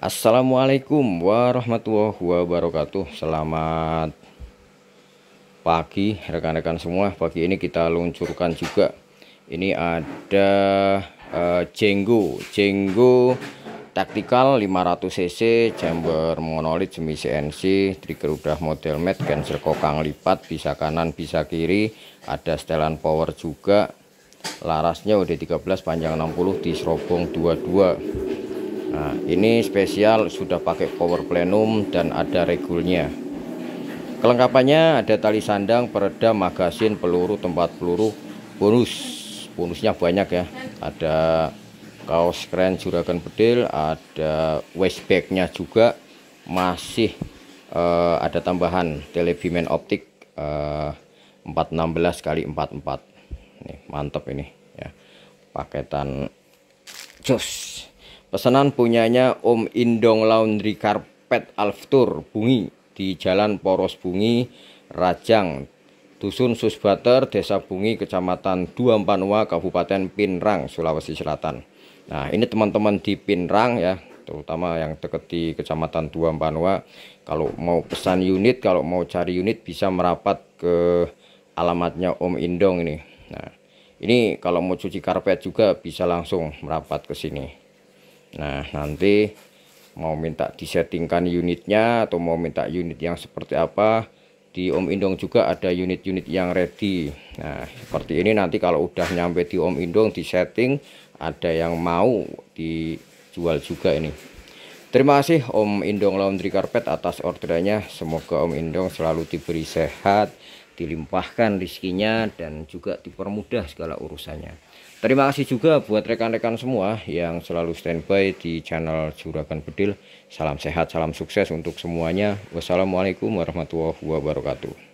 Assalamualaikum warahmatullahi wabarakatuh. Selamat pagi rekan-rekan semua. Pagi ini kita luncurkan juga. Ini ada uh, Jenggo. Jenggo taktikal 500cc Chamber monolit semi CNC Trigger udah model matte Cancel kokang lipat Bisa kanan bisa kiri. Ada setelan power juga. Larasnya udah 13 panjang 60 di serobong 22 Nah, ini spesial sudah pakai power plenum dan ada regulnya. Kelengkapannya ada tali sandang, peredam, magasin, peluru, tempat peluru, bonus. Bonusnya banyak ya. Ada kaos keren juragan bedil, ada waist bagnya juga masih uh, ada tambahan telebimen optik uh, 416 kali 44. Nih, mantap ini ya. Paketan jos Pesanan punyanya Om Indong Laundry Carpet Alftur Bungi di Jalan Poros Bungi, Rajang, Dusun Susbater, Desa Bungi, Kecamatan Duampanua, Kabupaten Pinrang, Sulawesi Selatan. Nah, ini teman-teman di Pinrang ya, terutama yang dekat di Kecamatan Duampanua. Kalau mau pesan unit, kalau mau cari unit bisa merapat ke alamatnya Om Indong ini. Nah, ini kalau mau cuci karpet juga bisa langsung merapat ke sini. Nah nanti mau minta disettingkan unitnya atau mau minta unit yang seperti apa di Om Indong juga ada unit-unit yang ready. Nah seperti ini nanti kalau udah nyampe di Om Indong di setting ada yang mau dijual juga ini. Terima kasih Om Indong Laundry Carpet atas orderannya semoga Om Indong selalu diberi sehat dilimpahkan rizkinya dan juga dipermudah segala urusannya Terima kasih juga buat rekan-rekan semua yang selalu standby di channel Juragan Bedil. Salam sehat, salam sukses untuk semuanya. Wassalamualaikum warahmatullahi wabarakatuh.